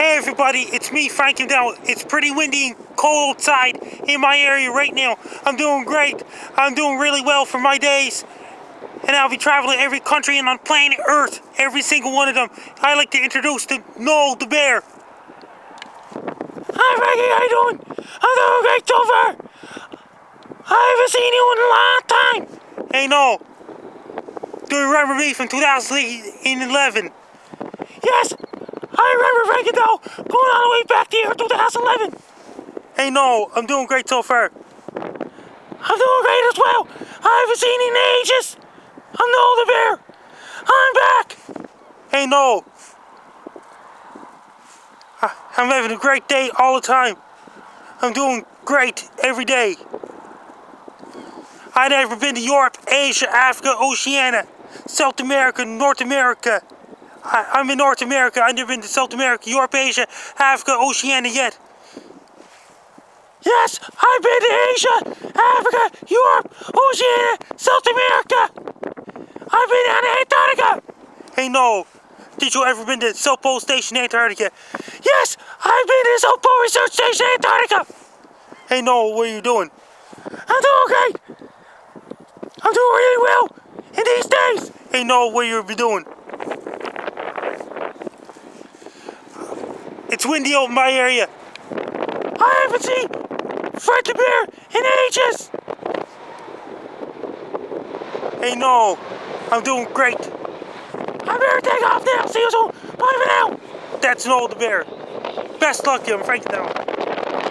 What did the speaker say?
Hey everybody, it's me, Frank Down. It's pretty windy and cold outside in my area right now. I'm doing great. I'm doing really well for my days. And I'll be traveling every country and on planet Earth, every single one of them. I'd like to introduce the Noel the Bear. Hi Frankie, how you doing? I'm doing great so far. I haven't seen you in a long time. Hey Noel, do you remember me from 2011? Yes, Though, going all the way back to year 2011. Hey Noel, I'm doing great so far. I'm doing great as well. I haven't seen you in ages. I'm the Bear. I'm back. Hey Noel. I'm having a great day all the time. I'm doing great every day. I've never been to Europe, Asia, Africa, Oceania, South America, North America. I, am in North America. I've never been to South America, Europe, Asia, Africa, Oceania yet. Yes, I've been to Asia, Africa, Europe, Oceania, South America. I've been to Antarctica. Hey, Noel. Did you ever been to South Pole Station, Antarctica? Yes, I've been to South Pole Research Station, Antarctica. Hey, Noel, what are you doing? I'm doing okay. I'm doing really well in these days. Hey, Noel, what are you be doing? It's windy over my area. I haven't seen Bear in ages. Hey, Noel, I'm doing great. i'm better take off now. See you soon. Bye for now. That's an old Bear. Best luck to him, Frank now.